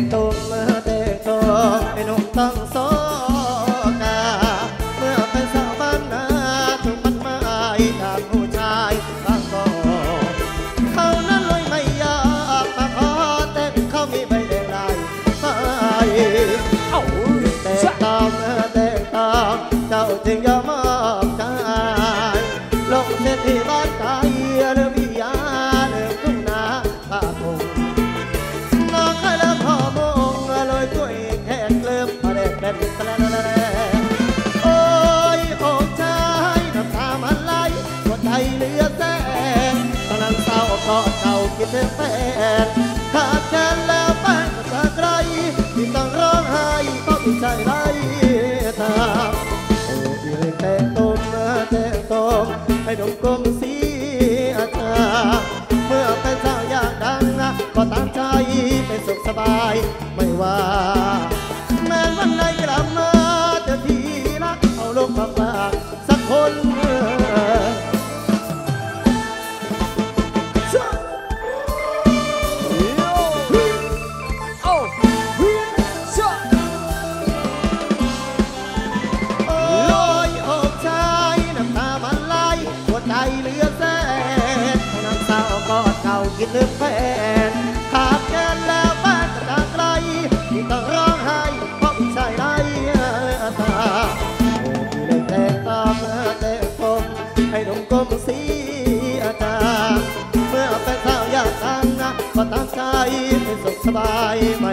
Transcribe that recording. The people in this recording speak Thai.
งตรงเมื่อแต่งตรงไอ้หนุ่มต้องโซกาเมื่อเป็นสาวบ้านนาถูกมันมาไอ้ทางผู้ชายบางกอ ตอนนั้นเศร้าก็เก่าคิดถึงแฟนขาดแคลนแล้วแฟนก็จากไกลที่ต้องร้องไห้เพราะม่ใช่ไรทางโอ้ยเลยแต่ต้มแต่ต้มให้ดมกลมเสียชาเมื่อเป็นสาวอยากดังก็ตามใจเป็นสุขสบาย ใจเหลือแสนน้ำสาวก็เก่าคิดถึงแฟนขาดแกนแล้วบ้านก็จากไกลที่ต้องร้องไห้เพราะไม่ใช่ไร้ตาโอ้ยเลยแต่ตามแต่กลมให้ดมกลมสียจางเมื่อเป็นสาวอยากดังก็ตามใจเป็นสุขสบายไม่